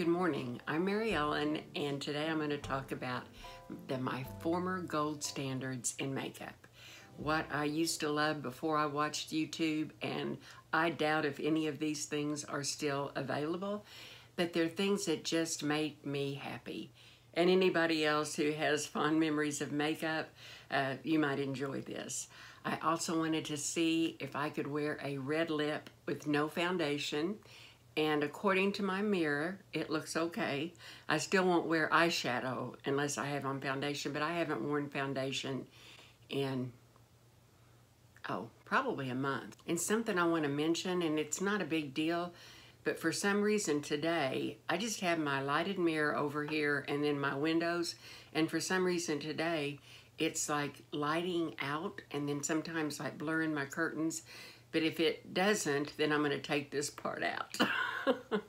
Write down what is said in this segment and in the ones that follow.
Good morning. I'm Mary Ellen, and today I'm going to talk about the, my former gold standards in makeup. What I used to love before I watched YouTube, and I doubt if any of these things are still available, but they're things that just make me happy. And anybody else who has fond memories of makeup, uh, you might enjoy this. I also wanted to see if I could wear a red lip with no foundation and according to my mirror, it looks okay. I still won't wear eyeshadow unless I have on foundation, but I haven't worn foundation in, oh, probably a month. And something I want to mention, and it's not a big deal, but for some reason today, I just have my lighted mirror over here and then my windows, and for some reason today, it's like lighting out and then sometimes like blurring my curtains. But if it doesn't, then I'm going to take this part out.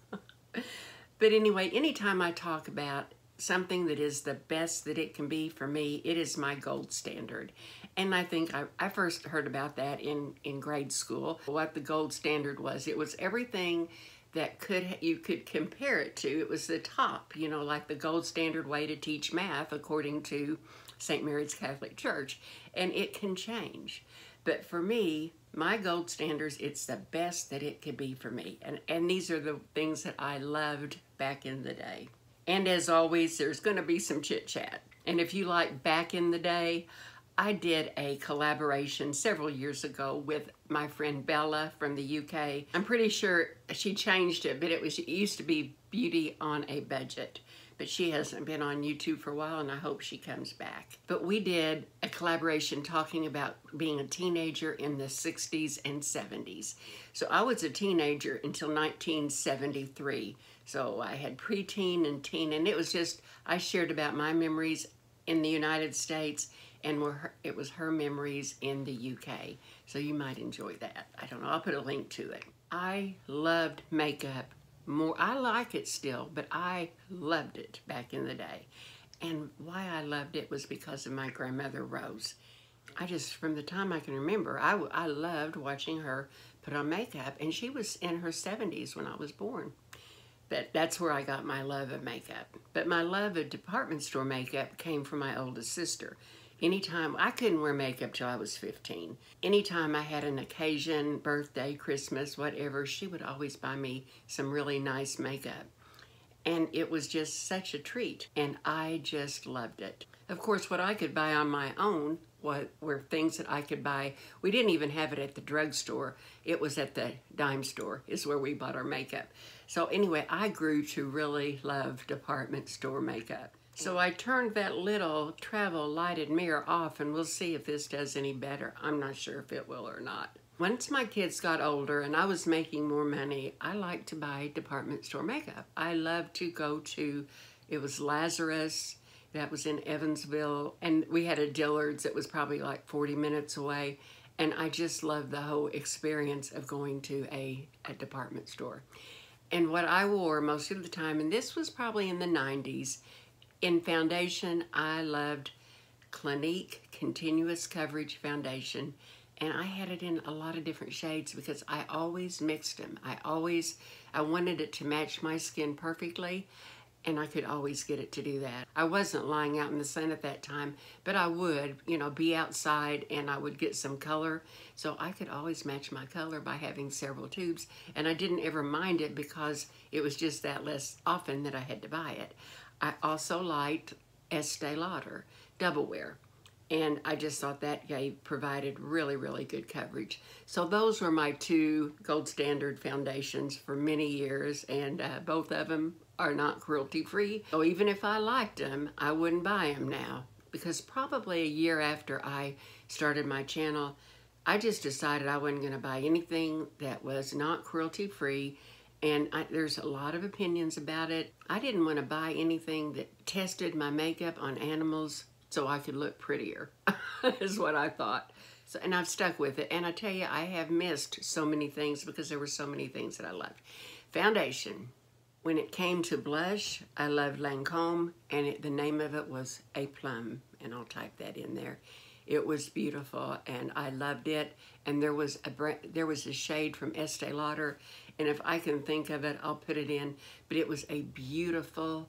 but anyway, anytime I talk about something that is the best that it can be for me, it is my gold standard. And I think I, I first heard about that in, in grade school, what the gold standard was. It was everything that could you could compare it to. It was the top, you know, like the gold standard way to teach math according to St. Mary's Catholic Church. And it can change. But for me, my gold standards, it's the best that it could be for me. And, and these are the things that I loved back in the day. And as always, there's going to be some chit chat. And if you like back in the day, I did a collaboration several years ago with my friend Bella from the UK. I'm pretty sure she changed it, but it was it used to be Beauty on a Budget but she hasn't been on YouTube for a while and I hope she comes back. But we did a collaboration talking about being a teenager in the 60s and 70s. So I was a teenager until 1973. So I had preteen and teen and it was just, I shared about my memories in the United States and her, it was her memories in the UK. So you might enjoy that. I don't know, I'll put a link to it. I loved makeup more. I like it still, but I loved it back in the day. And why I loved it was because of my grandmother Rose. I just, from the time I can remember, I, I loved watching her put on makeup. And she was in her 70s when I was born. But that's where I got my love of makeup. But my love of department store makeup came from my oldest sister. Anytime, I couldn't wear makeup till I was 15. Anytime I had an occasion, birthday, Christmas, whatever, she would always buy me some really nice makeup. And it was just such a treat, and I just loved it. Of course, what I could buy on my own what were things that I could buy. We didn't even have it at the drugstore. It was at the dime store is where we bought our makeup. So anyway, I grew to really love department store makeup. So I turned that little travel lighted mirror off and we'll see if this does any better. I'm not sure if it will or not. Once my kids got older and I was making more money, I liked to buy department store makeup. I loved to go to, it was Lazarus, that was in Evansville, and we had a Dillard's that was probably like 40 minutes away. And I just loved the whole experience of going to a, a department store. And what I wore most of the time, and this was probably in the 90s, in foundation, I loved Clinique Continuous Coverage Foundation. And I had it in a lot of different shades because I always mixed them. I always, I wanted it to match my skin perfectly and I could always get it to do that. I wasn't lying out in the sun at that time, but I would, you know, be outside and I would get some color. So I could always match my color by having several tubes. And I didn't ever mind it because it was just that less often that I had to buy it. I also liked Estee Lauder Double Wear. And I just thought that gave provided really, really good coverage. So those were my two gold standard foundations for many years, and uh, both of them are not cruelty free. So even if I liked them, I wouldn't buy them now because probably a year after I started my channel, I just decided I wasn't going to buy anything that was not cruelty free and I, there's a lot of opinions about it. I didn't want to buy anything that tested my makeup on animals so I could look prettier, is what I thought. So, and I've stuck with it. And I tell you, I have missed so many things because there were so many things that I loved. Foundation. When it came to blush, I loved Lancome, and it, the name of it was A Plum, and I'll type that in there. It was beautiful, and I loved it. And there was a there was a shade from Estee Lauder, And if I can think of it, I'll put it in. But it was a beautiful,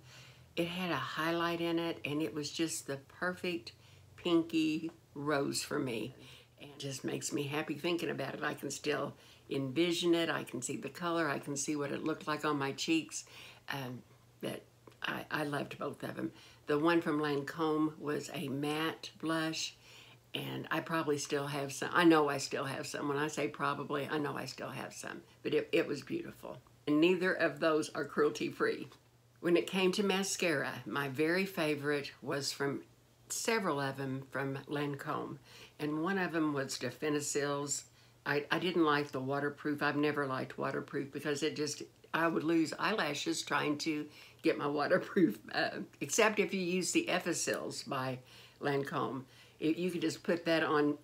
it had a highlight in it and it was just the perfect pinky rose for me. And it just makes me happy thinking about it. I can still envision it. I can see the color. I can see what it looked like on my cheeks. Um, that I, I loved both of them. The one from Lancome was a matte blush and I probably still have some. I know I still have some. When I say probably, I know I still have some, but it, it was beautiful. And neither of those are cruelty free. When it came to mascara, my very favorite was from several of them from Lancome. And one of them was Definicils. I, I didn't like the waterproof. I've never liked waterproof because it just, I would lose eyelashes trying to get my waterproof, uh, except if you use the Effacils by Lancome you could just put that on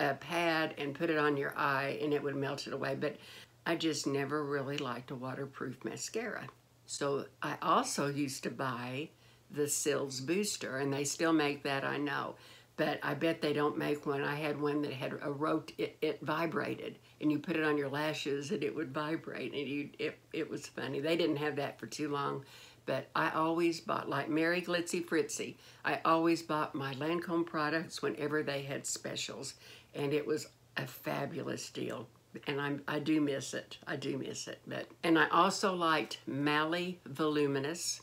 a pad and put it on your eye and it would melt it away. But I just never really liked a waterproof mascara. So I also used to buy the Cils Booster, and they still make that, I know. But I bet they don't make one. I had one that had a rot it, it vibrated, and you put it on your lashes and it would vibrate, and you it, it was funny. They didn't have that for too long, but I always bought, like Mary Glitzy Fritzy, I always bought my Lancome products whenever they had specials, and it was a fabulous deal. And I'm, I do miss it. I do miss it. But And I also liked Mally Voluminous.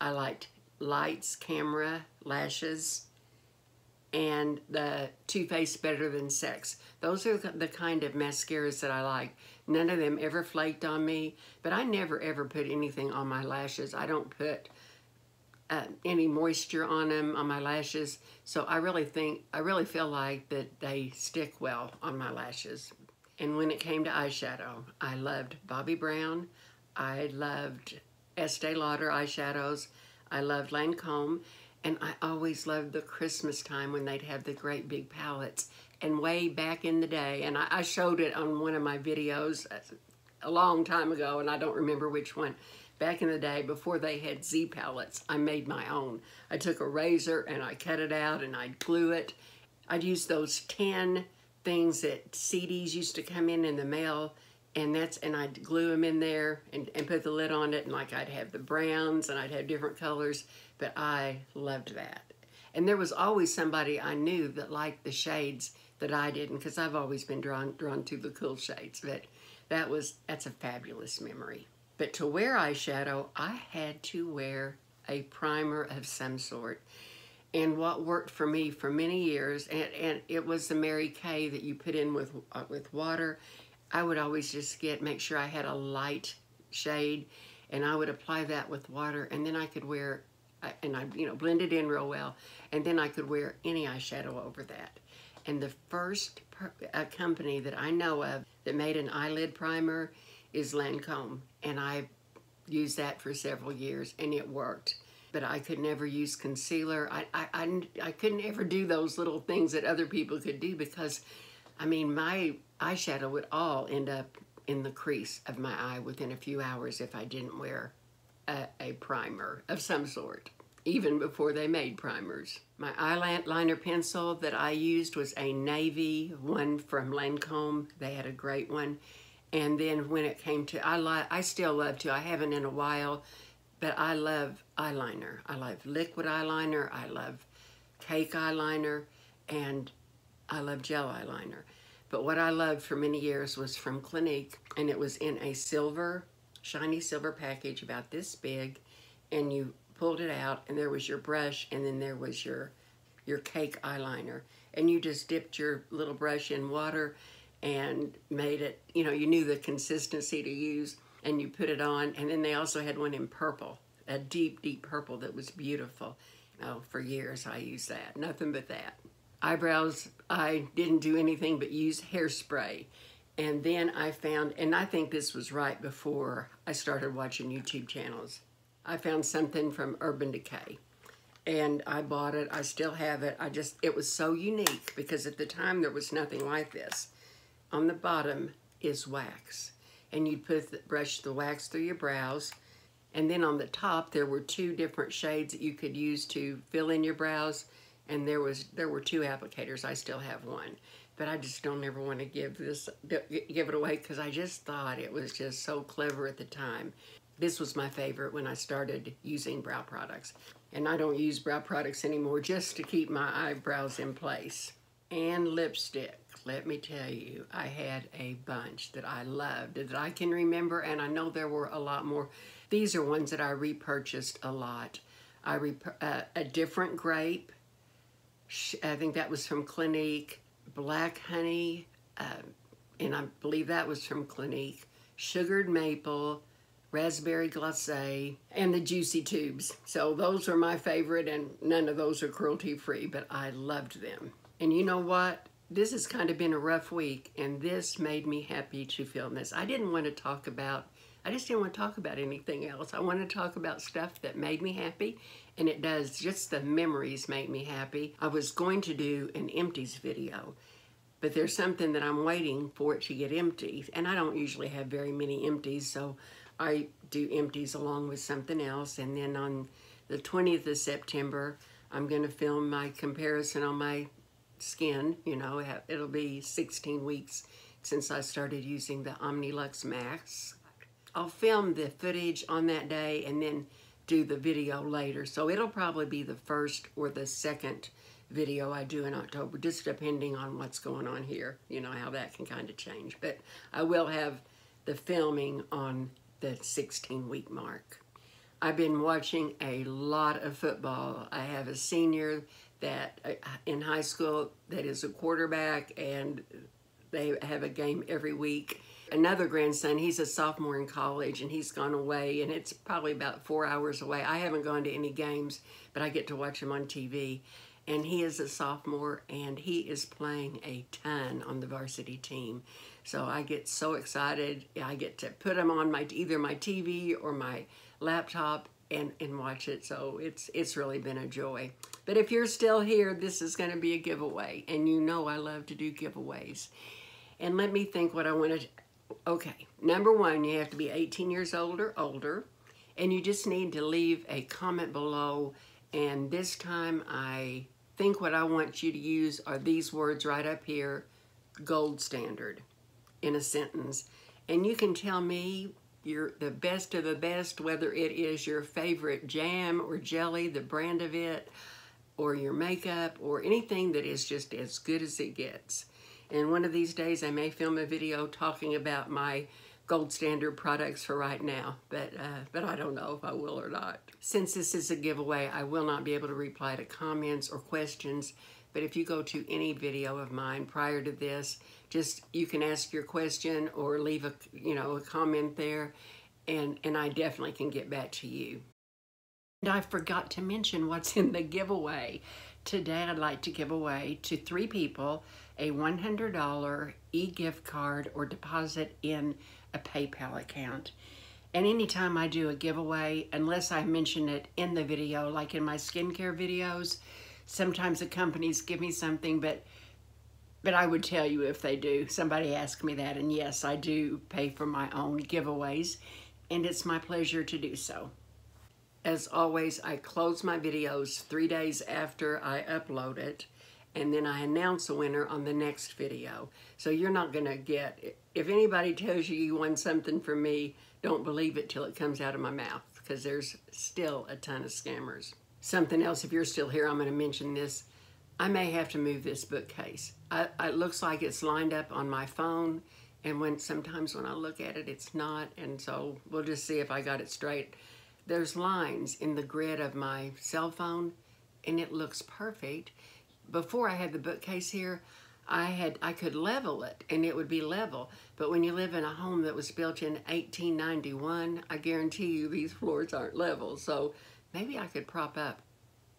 I liked Lights Camera Lashes and the Too Faced Better Than Sex. Those are the kind of mascaras that I like. None of them ever flaked on me, but I never ever put anything on my lashes. I don't put uh, any moisture on them, on my lashes. So I really think, I really feel like that they stick well on my lashes. And when it came to eyeshadow, I loved Bobbi Brown. I loved Estee Lauder eyeshadows. I loved Lancome. And I always loved the Christmas time when they'd have the great big palettes and way back in the day, and I, I showed it on one of my videos uh, a long time ago, and I don't remember which one. Back in the day, before they had Z palettes, I made my own. I took a razor and I cut it out and I'd glue it. I'd use those 10 things that CDs used to come in in the mail and that's and I'd glue them in there and, and put the lid on it and like I'd have the browns and I'd have different colors but I loved that and there was always somebody I knew that liked the shades that I didn't because I've always been drawn drawn to the cool shades. But that was that's a fabulous memory. But to wear eyeshadow, I had to wear a primer of some sort. And what worked for me for many years, and, and it was the Mary Kay that you put in with uh, with water. I would always just get make sure I had a light shade, and I would apply that with water, and then I could wear, and I you know blend it in real well, and then I could wear any eyeshadow over that. And the first company that I know of that made an eyelid primer is Lancome. And I used that for several years and it worked. But I could never use concealer. I, I, I, I couldn't ever do those little things that other people could do because, I mean, my eyeshadow would all end up in the crease of my eye within a few hours if I didn't wear a, a primer of some sort even before they made primers. My eyeliner pencil that I used was a navy one from Lancome. They had a great one. And then when it came to, I, I still love to, I haven't in a while, but I love eyeliner. I love liquid eyeliner, I love cake eyeliner, and I love gel eyeliner. But what I loved for many years was from Clinique, and it was in a silver, shiny silver package about this big, and you pulled it out and there was your brush and then there was your your cake eyeliner. And you just dipped your little brush in water and made it you know you knew the consistency to use and you put it on. And then they also had one in purple a deep deep purple that was beautiful. Oh for years I used that. Nothing but that eyebrows I didn't do anything but use hairspray and then I found and I think this was right before I started watching YouTube channels I found something from Urban Decay and I bought it. I still have it. I just, it was so unique because at the time there was nothing like this. On the bottom is wax and you'd put the, brush the wax through your brows and then on the top there were two different shades that you could use to fill in your brows and there was there were two applicators. I still have one. but I just don't ever want to give this give it away because I just thought it was just so clever at the time. This was my favorite when I started using brow products. And I don't use brow products anymore just to keep my eyebrows in place. And lipstick. Let me tell you, I had a bunch that I loved that I can remember, and I know there were a lot more. These are ones that I repurchased a lot. I rep uh, a different grape. I think that was from Clinique. Black honey, uh, and I believe that was from Clinique. Sugared maple, raspberry glacé, and the juicy tubes. So those are my favorite, and none of those are cruelty free, but I loved them. And you know what? This has kind of been a rough week, and this made me happy to film this. I didn't want to talk about, I just didn't want to talk about anything else. I want to talk about stuff that made me happy, and it does. Just the memories make me happy. I was going to do an empties video, but there's something that I'm waiting for it to get empty, and I don't usually have very many empties, so I do empties along with something else. And then on the 20th of September, I'm going to film my comparison on my skin. You know, it'll be 16 weeks since I started using the Omnilux Mask. I'll film the footage on that day and then do the video later. So it'll probably be the first or the second video I do in October, just depending on what's going on here. You know, how that can kind of change. But I will have the filming on the 16 week mark. I've been watching a lot of football. I have a senior that uh, in high school that is a quarterback and they have a game every week. Another grandson, he's a sophomore in college and he's gone away and it's probably about four hours away. I haven't gone to any games, but I get to watch him on TV. And he is a sophomore and he is playing a ton on the varsity team. So I get so excited. I get to put him on my either my TV or my laptop and, and watch it. So it's it's really been a joy. But if you're still here, this is going to be a giveaway. And you know I love to do giveaways. And let me think what I want to... Okay, number one, you have to be 18 years old or older. And you just need to leave a comment below. And this time I think what I want you to use are these words right up here, gold standard in a sentence. And you can tell me you're the best of the best, whether it is your favorite jam or jelly, the brand of it, or your makeup, or anything that is just as good as it gets. And one of these days I may film a video talking about my gold standard products for right now, but uh, but I don't know if I will or not. Since this is a giveaway, I will not be able to reply to comments or questions, but if you go to any video of mine prior to this, just you can ask your question or leave a you know a comment there and and I definitely can get back to you. And I forgot to mention what's in the giveaway. Today I'd like to give away to three people a $100 e-gift card or deposit in a PayPal account. And anytime I do a giveaway, unless I mention it in the video, like in my skincare videos, sometimes the companies give me something, but but I would tell you if they do. Somebody asked me that, and yes, I do pay for my own giveaways, and it's my pleasure to do so. As always, I close my videos three days after I upload it, and then I announce a winner on the next video. So you're not going to get, if anybody tells you you won something from me, don't believe it till it comes out of my mouth, because there's still a ton of scammers. Something else, if you're still here, I'm going to mention this. I may have to move this bookcase. I, it looks like it's lined up on my phone, and when sometimes when I look at it, it's not, and so we'll just see if I got it straight. There's lines in the grid of my cell phone, and it looks perfect. Before I had the bookcase here, I had I could level it and it would be level. But when you live in a home that was built in 1891, I guarantee you these floors aren't level. So maybe I could prop up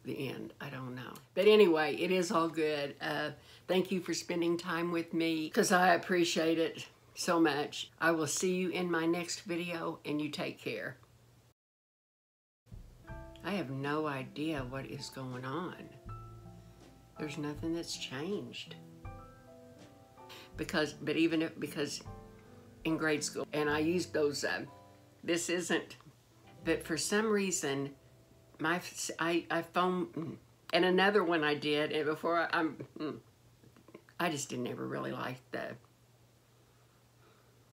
the end. I don't know. But anyway, it is all good. Uh, thank you for spending time with me because I appreciate it so much. I will see you in my next video and you take care. I have no idea what is going on. There's nothing that's changed. Because, but even if, because in grade school, and I used those, uh, this isn't, but for some reason, my I I phone and another one I did and before I, am I just didn't ever really like the